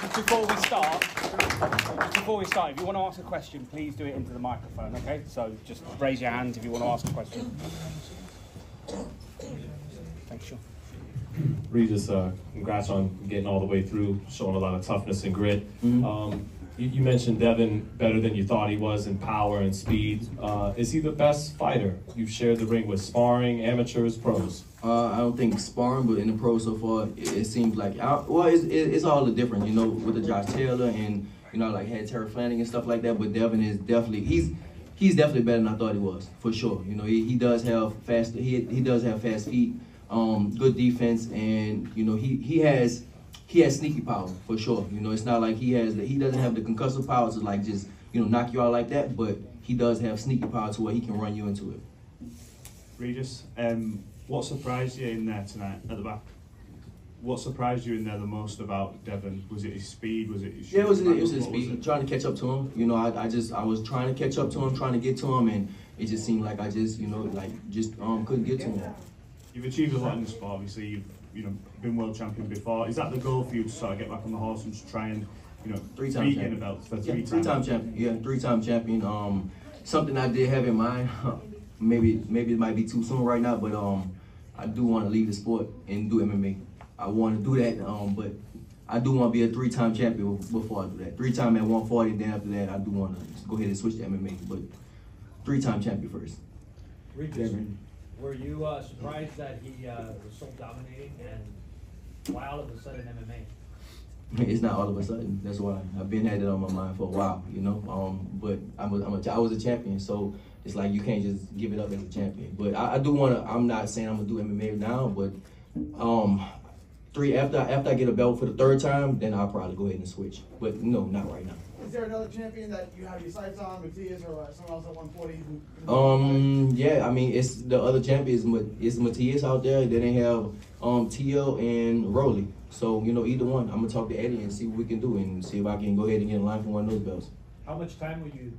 just before we start, just before we start, if you want to ask a question, please do it into the microphone, okay? So just raise your hand if you want to ask a question. Thanks, Sean. Regis, uh, congrats on getting all the way through, showing a lot of toughness and grit. Um, you, you mentioned Devin better than you thought he was in power and speed. Uh, is he the best fighter you've shared the ring with, sparring, amateurs, pros? Uh, I don't think sparring, but in the pro so far, it, it seems like I, well, it's, it, it's all the different, you know, with the Josh Taylor and you know, like had Terry Flanagan and stuff like that. But Devin is definitely he's he's definitely better than I thought he was for sure. You know, he, he does have fast he he does have fast feet, um, good defense, and you know he he has he has sneaky power for sure. You know, it's not like he has the, he doesn't have the concussive power to like just you know knock you out like that, but he does have sneaky power to where he can run you into it. Regis, um, what surprised you in there tonight at the back? What surprised you in there the most about Devin? Was it his speed? Was it his Yeah, it was it was his What was speed. it? Trying to catch up to him. You know, I, I just I was trying to catch up to him, trying to get to him, and it just seemed like I just you know like just um couldn't get to him. You've achieved a lot in the sport. Obviously, you've you know been world champion before. Is that the goal for you to sort of get back on the horse and to try and you know Three time champion. in the belt for Yeah, three, three time champion. Yeah, three time champion. Um, something I did have in mind. maybe maybe it might be too soon right now, but um, I do want to leave the sport and do MMA. I want to do that. Um, but I do want to be a three time champion before I do that. Three time at 140. Then after that, I do want to go ahead and switch to MMA. But three time champion first. Regis, were you uh, surprised that he uh, was so dominating and why all of a sudden MMA? It's not all of a sudden. That's why I've been had it on my mind for a while, you know. Um, but I'm a, I'm a, I was a champion, so it's like you can't just give it up as a champion. But I, I do want to. I'm not saying I'm gonna do MMA now, but um, three after after I get a belt for the third time, then I'll probably go ahead and switch. But no, not right now. Is there another champion that you have your sights on, Matias or uh, someone else at 140? Who, who- Um, yeah, I mean it's the other champions. Ma- It's Matias out there. Then they have um Teal and Rolly. So you know either one. I'm gonna talk to Eddie and see what we can do and see if I can go ahead and get in line for one of those belts. How much time will you